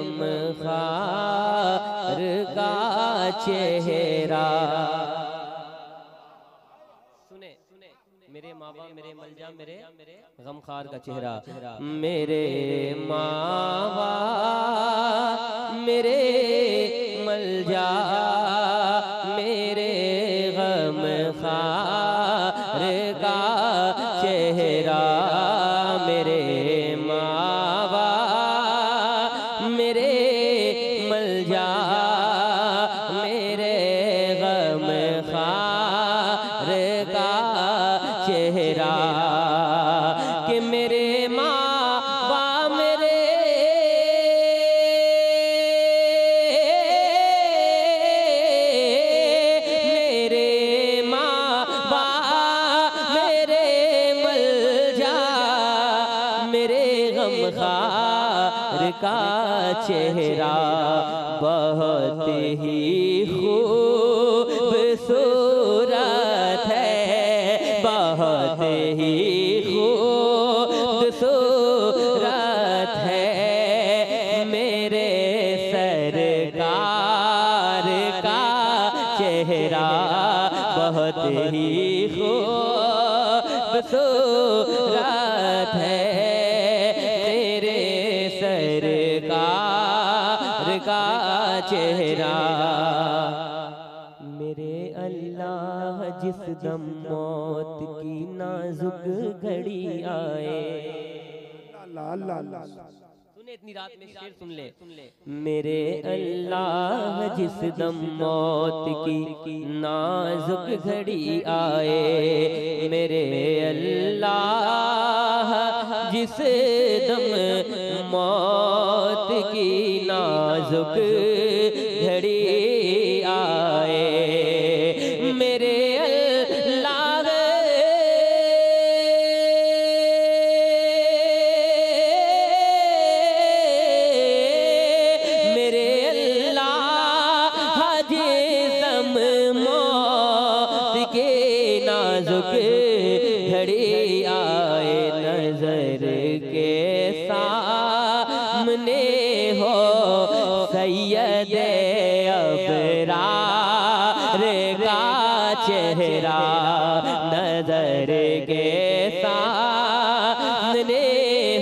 गम खार का चेहरा। सुने, मेरे माँ बाप मेरे मलजा, मेरे गम खार का चेहरा। मेरे माँ बाप मेरे मलजा, मेरे खार का चेहरा कि मेरे माँ मेरे मेरे माँ मेरे मलजा मेरे गम खार का चेहरा बहुत ही खूबसूरत खूबसूरत है मेरे सरकार का चेहरा बहुत ही खूबसूरत है तेरे सरकार का चेहरा। मेरे जिस दम मौत की नाजुक घड़ी आए सुने इतनी रात में शेर सुन ले। सुन ले। मेरे अल्लाह जिस दम मौत की नाजुक घड़ी आए मेरे अल्लाह जिस दम मौत की नाजुक घड़ी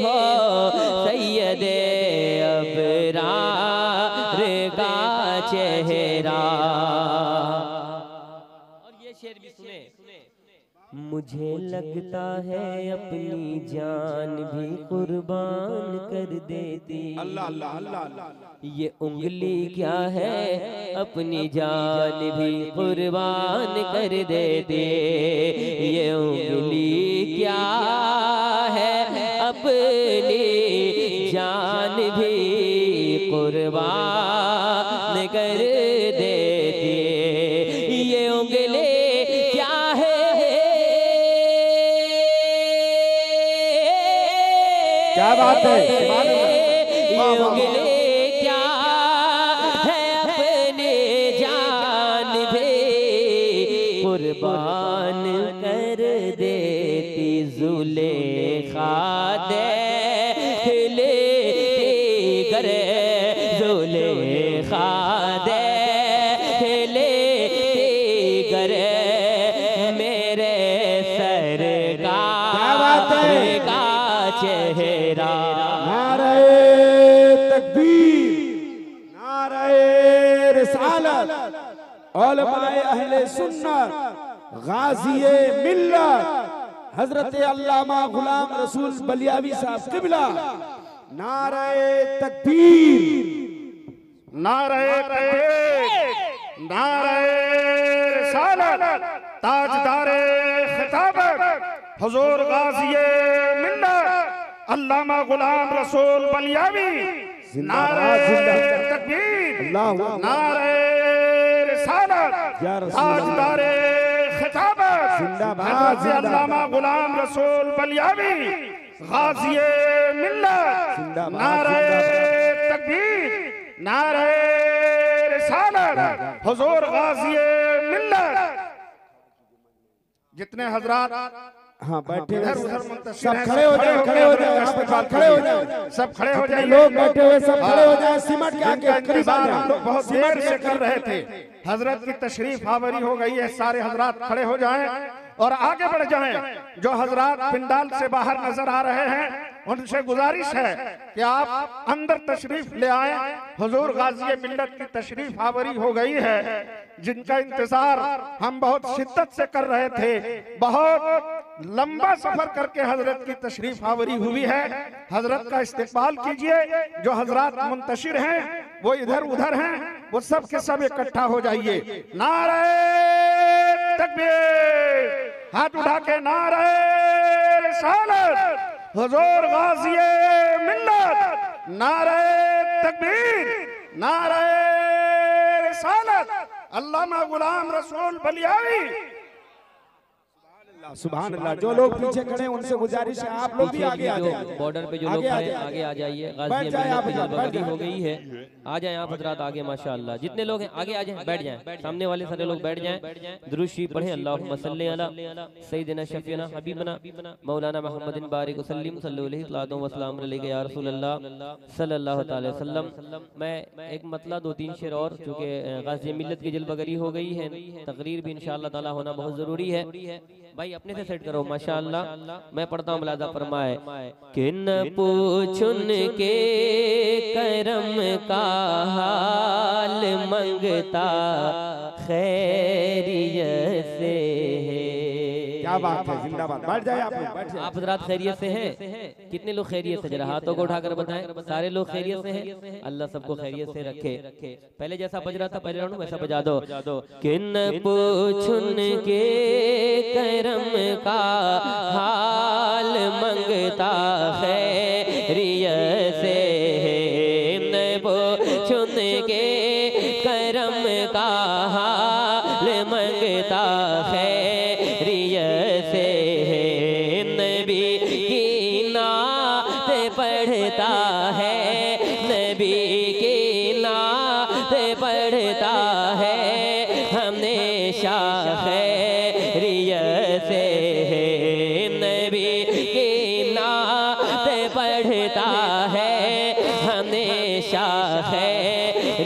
हो सैयद अबरार का चेहरा। और ये शेर भी सुने। मुझे लगता है अपनी जान भी कुर्बान कर देती। अल्लाह अल्लाह अल्लाह ये उंगली क्या है? अपनी जान भी कुर्बान कर देते। ये उंगली क्या अपनी जान भी कुर्बान कर देती ये उंगले क्या है? क्या बात है? कुर्बान कर देती जुले खादे करे जुले खादे करे मेरे है? सरकार का चेहरा। नारे तकबीर नारे रिसालत। उलमाए अहले सुन्नत। गाजिए मिल्लत। हज़रत अल्लामा गुलाम रसूल बलियावी साहब किबला। नारे तकबीर नारे तकबीर नारे रिसालत। ताजदारे खिताबत। हुजूर गाजिए मिल्लत। अल्लामा गुलाम रसूल बलियावी। नारे। तकबीर अल्लाहु नारे रिसालत। ताजदारे अल्लामा गुलाम रसूल बलियावी गाजिए मिल्लत नारे तकबीर नारे रिसालत हुजूर गाजिए मिल्लत। जितने हजरात हाँ बैठे सब खड़े हो जाए खड़े हो जाए खड़े हो जाए सब खड़े हो जाइए। लोग बैठे हुए सब खड़े हो जाए सिमट के करीब हम लोग बहुत देर से कर रहे थे। हज़रत की तशरीफ़ आवरी हो गई है सारे हजरात खड़े हो जाएँ। और आगे बढ़ जाएँ। जो हजरात पिंडाल से बाहर नज़र आ रहे हैं, उनसे गुजारिश है कि आप अंदर तशरीफ़ ले आए। हजूर गाजी मिल्लत की तशरीफ़ आवरी हो गई है, जिनका इंतज़ार हम बहुत शिद्दत से कर रहे थे। बहुत लंबा सफ़र करके हज़रत की तशरीफ़ आवरी हुई है। हज़रत का इस्तेमाल कीजिए, जो हज़रत मुंतशिर हैं, वो इधर उधर हैं, वो सब के सब इकट्ठा हो जाइए। नारे तकबीर। हाथ उठा के नारे रिसालत, हुजूर गाजी मिल्लत नारे तकबीर, नारे रिसालत। अल्लामा गुलाम रसूल बलियावी अल्लाह जो लोग पीछे खड़े हैं उनसे गुजारिश है आप लोग भी आगे आ जाए बॉर्डर पे जो लोग खड़े आगे आ जाइए। गाजी हो गई है। आ जाए आप हजरात आगे माशाअल्लाह जितने लोग हैं आगे आ जाएँ बैठ जाएँ। सामने वाले सारे लोग बैठ जाएँ। दुरुशी पढ़े अल्लाहुम्मा सल्ली अला सय्यिदना शफीना हबीबना मौलाना मुहम्मदिन बारिक अल्लाह सल्लल्लाहु अलैहि वसल्लम। मैं एक मतला दो तीन शेर और चूँकि गाजी मिल्लत की जलवगरी हो गई है तकरीर भी इंशाअल्लाह ताला होना बहुत ज़रूरी है। भाई अपने से सेट करो माशाल्लाह। मैं पढ़ता हूँ मुलाजा फरमाए। कि न पूछुन के करम का हाल मंगता। खैरियत क्या बात है जिंदाबाद। बैठ जाए आप लोग, आप हजरात खैरियत से हैं? कितने लोग खैरियत से जरा हाथों को उठाकर बताएँ। सारे लोग खैरियत से हैं? अल्लाह सबको खैरियत से रखे। पहले जैसा बज रहा था पहले राउंड वैसा बजा दो। किन पूछन के करम का हाल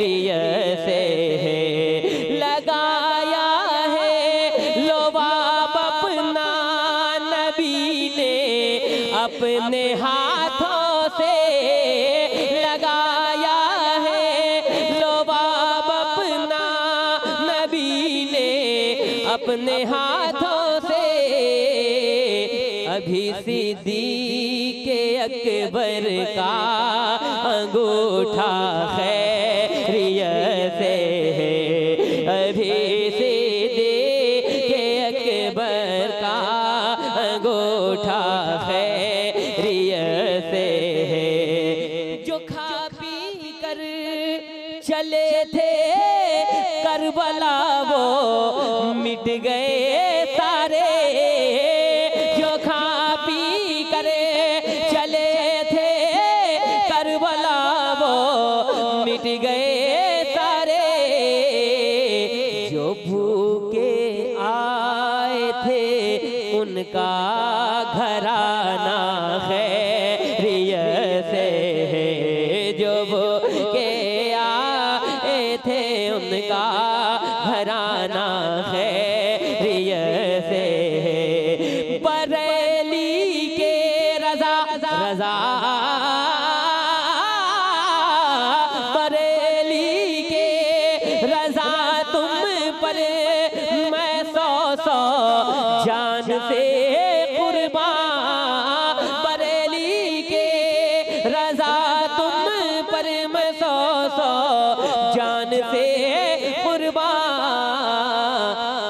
खैरियत से लगाया है। लोबाब अपना नबी ने अपने हाथों से लगाया है। लोबाब अपना नबी ने अपने हाथों से अभी सिद्दीक अकबर का अंगूठा खैरियत का अंगूठा खैरियत से है। जो खा पी कर चले थे करबला, वो मिट गए सारे। जो खा पी करे चले थे करबला, वो मिट गए उनका घराना खैरियत से है जो भूखे आए थे, उनका घराना खैरियत से है। बरेली के रजा रजा। बरेली के रजा तुम पर मैं सौ सौ जान से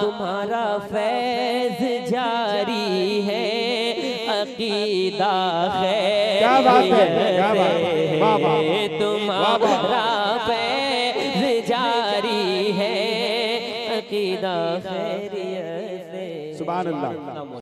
तुम्हारा फैज जारी है अकीदा है। क्या बात है, क्या बात है, वाह, वाह, वाह। तुम्हारा फैज जारी है अकीदा खैरियत सुबह सुभान अल्लाह।